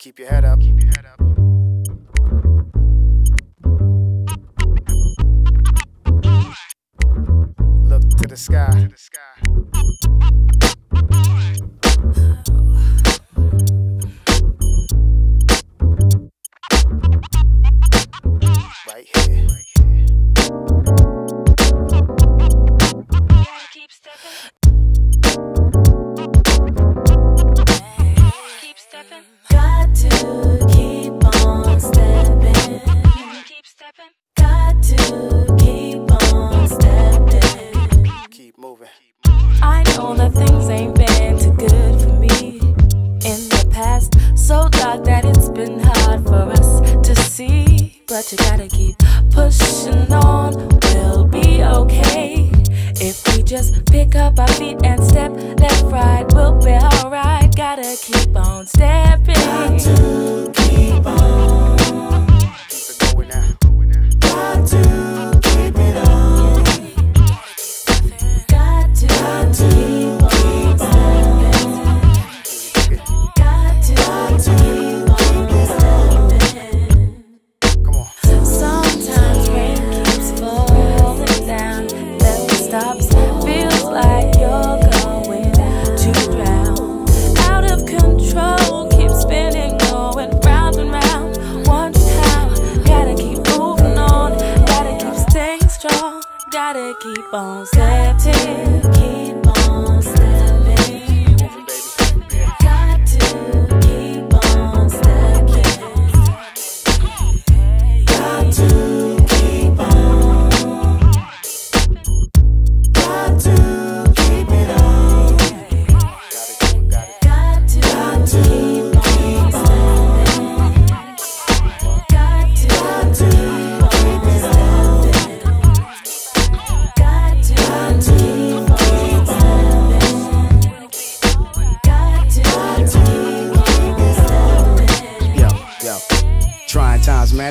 Keep your head up. Keep your head up. Look to the sky. To the sky. Gotta keep pushing on. We'll be okay. If we just pick up our feet and step left, right, we'll keep on stepping, keep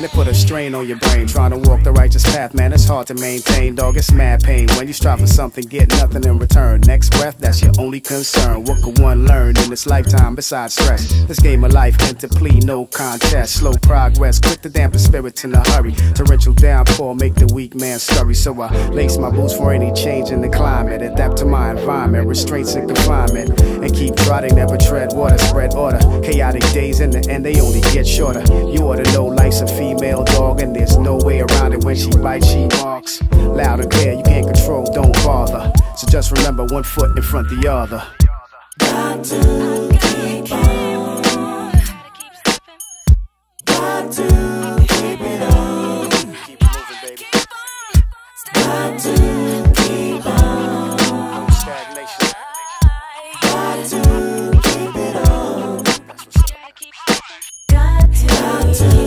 man, it put a strain on your brain. Trying to walk the righteous path, man, it's hard to maintain. Dog, it's mad pain. When you strive for something, get nothing in return. Next breath, that's your only concern. What could one learn in this lifetime besides stress? This game of life, plea, no contest. Slow progress, quick to dampen spirits in a hurry. Torrential downpour, make the weak man scurry. So I lace my boots for any change in the climate. Adapt to my environment, restraints and confinement. And keep trotting, never tread water, spread order. Chaotic days in the end, they only get shorter. You ought to know life's a female dog, and there's no way around it. When she bites, she barks loud and clear. You can't control, don't bother. So just remember one foot in front the other. Got to keep on. Got to keep it on. Got to keep it on. Got to keep it on. Got to.